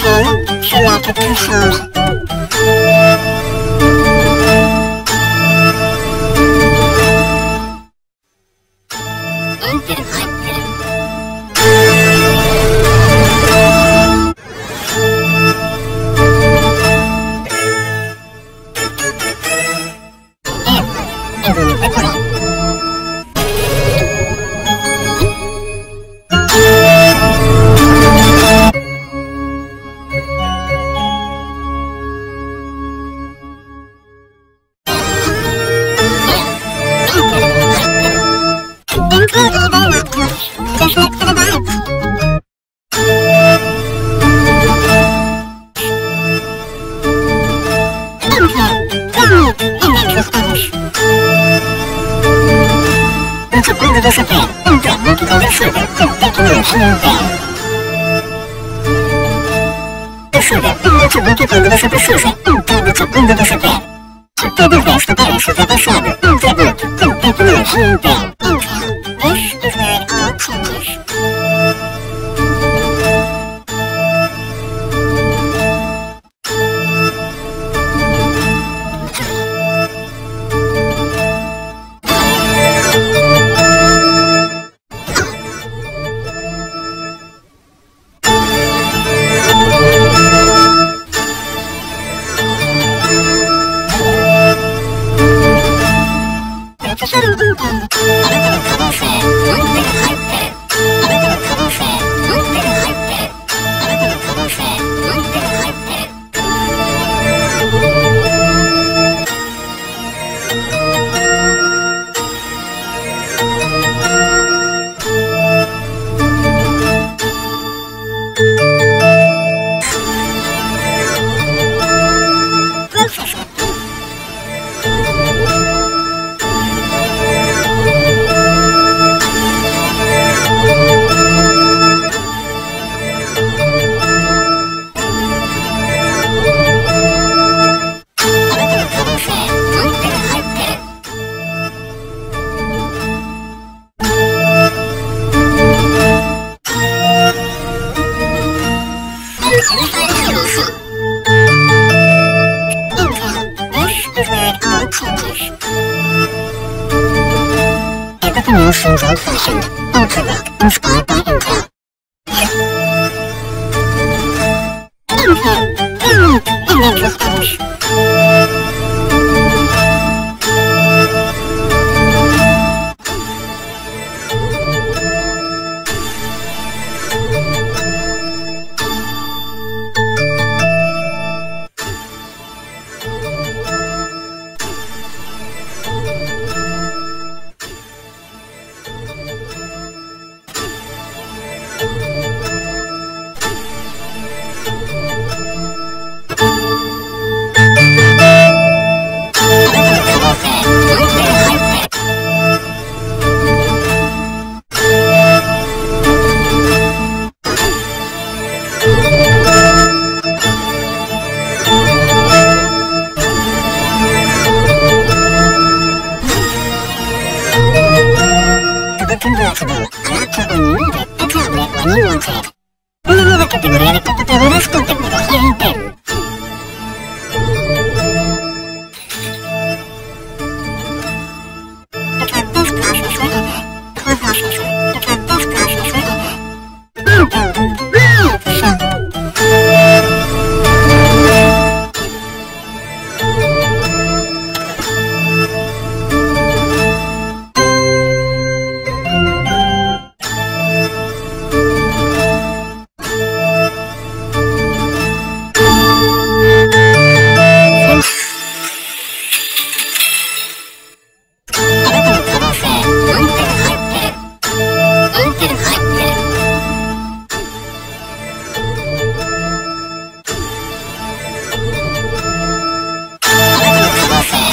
Miguel Falato Pinchur. Internet. produtos. Então, quando você quer um produto com que um notebook quando você precisa, um tablet quando você quer. Todo o resto parece um produto com tecnologia. 刺さる文化る Everything else seems old-fashioned, Ultrabook, inspired by Intel. Intel, go! Inventor status. The a laptop when you need it, a tablet when you want it. Una nueva categoría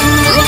Rock